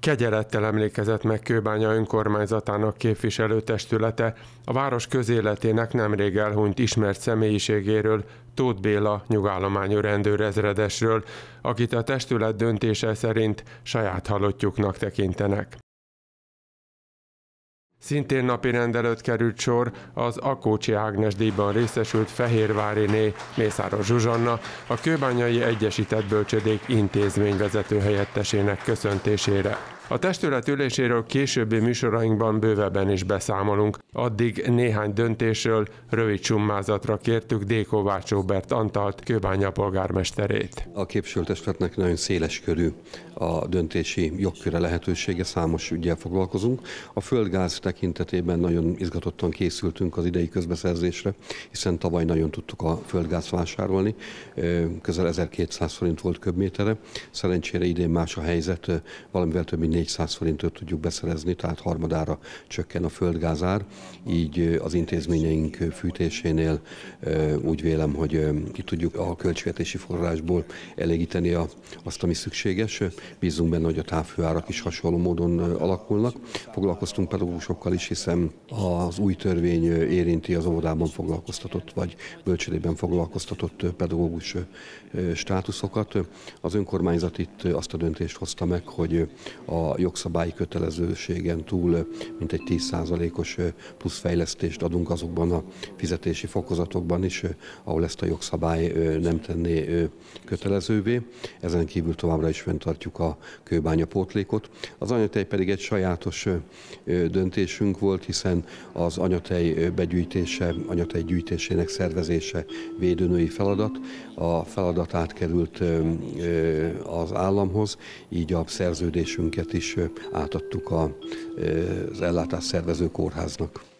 Kegyelettel emlékezett meg Kőbánya önkormányzatának képviselőtestülete a város közéletének nemrég elhunyt ismert személyiségéről, Tóth Béla nyugállományú rendőrezredesről, akit a testület döntése szerint saját halottjuknak tekintenek. Szintén napi rendelőtt került sor az Akócsi Ágnes díjban részesült Fehérváriné Mészáros Zsuzsanna, a Kőbányai Egyesített Bölcsödék intézményvezető helyettesének köszöntésére. A testület üléséről későbbi műsorainkban bővebben is beszámolunk. Addig néhány döntésről rövid summázatra kértük Déko Vácsóbert Antalt, Kőbánya polgármesterét. A képviselőtestületnek nagyon széles körű a döntési jogköre lehetősége, számos ügyel foglalkozunk. A földgáz tekintetében nagyon izgatottan készültünk az idei közbeszerzésre, hiszen tavaly nagyon tudtuk a földgáz vásárolni, közel 1200 forint volt köbmétere. Szerencsére idén más a helyzet, valamivel több mint 400 forintot tudjuk beszerezni, tehát harmadára csökken a földgázár, így az intézményeink fűtésénél úgy vélem, hogy ki tudjuk a költségvetési forrásból elégíteni a, azt, ami szükséges. Bízunk benne, hogy a távfőárak is hasonló módon alakulnak. Foglalkoztunk pedagógusokkal is, hiszen az új törvény érinti az óvodában foglalkoztatott vagy bölcsődében foglalkoztatott pedagógus státuszokat. Az önkormányzat itt azt a döntést hozta meg, hogy a jogszabályi kötelezőségen túl mintegy 10%-os plusz fejlesztést adunk azokban a fizetési fokozatokban is, ahol ezt a jogszabály nem tenné kötelezővé. Ezen kívül továbbra is fenntartjuk a kőbánya pótlékot. Az anyatej pedig egy sajátos döntésünk volt, hiszen az anyatej begyűjtése, anyatej gyűjtésének szervezése védőnői feladat. A feladat átkerült az államhoz, így a szerződésünket is átadtuk az ellátás szervező kórháznak.